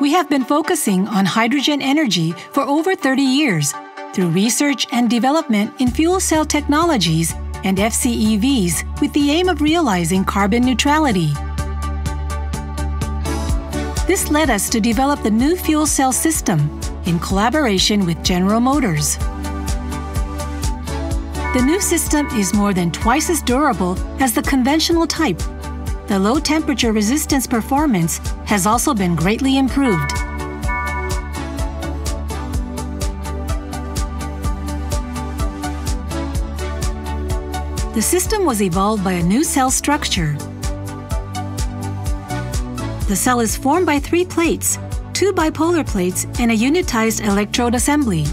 We have been focusing on hydrogen energy for over 30 years through research and development in fuel cell technologies and FCEVs with the aim of realizing carbon neutrality. This led us to develop the new fuel cell system in collaboration with General Motors. The new system is more than twice as durable as the conventional type. The low temperature resistance performance has also been greatly improved. The system was evolved by a new cell structure. The cell is formed by three plates, two bipolar plates, and a unitized electrode assembly.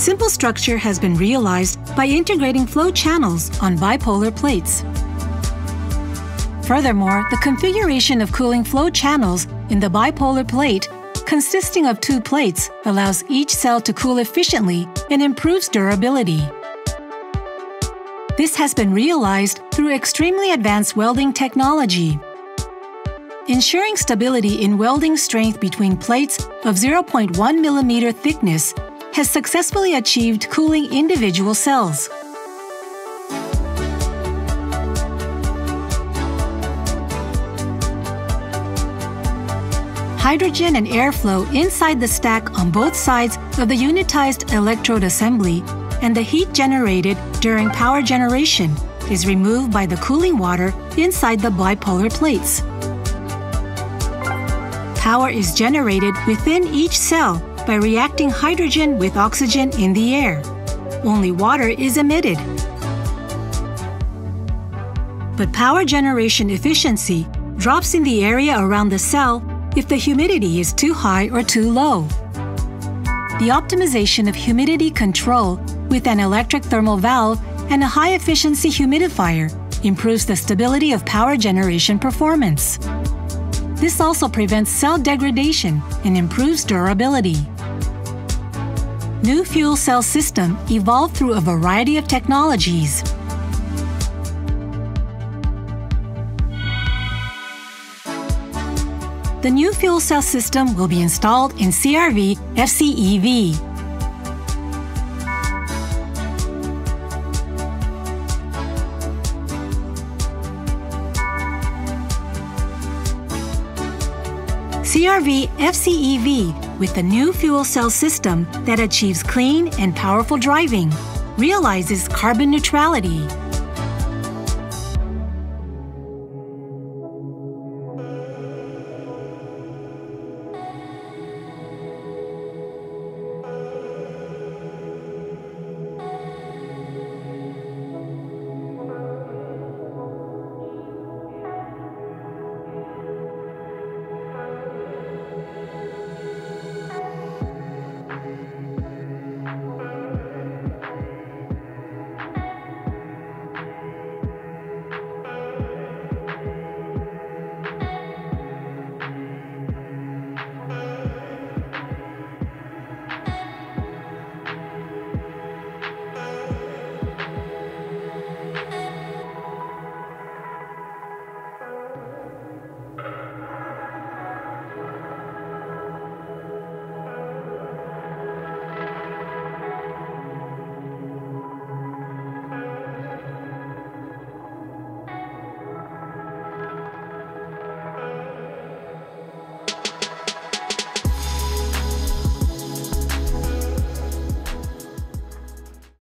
Simple structure has been realized by integrating flow channels on bipolar plates. Furthermore, the configuration of cooling flow channels in the bipolar plate consisting of two plates allows each cell to cool efficiently and improves durability. This has been realized through extremely advanced welding technology. Ensuring stability in welding strength between plates of 0.1 mm thickness has successfully achieved cooling individual cells. Hydrogen and airflow inside the stack on both sides of the unitized electrode assembly and the heat generated during power generation is removed by the cooling water inside the bipolar plates. Power is generated within each cell by reacting hydrogen with oxygen in the air. Only water is emitted. But power generation efficiency drops in the area around the cell if the humidity is too high or too low. The optimization of humidity control with an electric thermal valve and a high-efficiency humidifier improves the stability of power generation performance. This also prevents cell degradation and improves durability. New fuel cell system evolved through a variety of technologies. The new fuel cell system will be installed in CRV FCEV. CRV FCEV with the new fuel cell system that achieves clean and powerful driving, realizes carbon neutrality,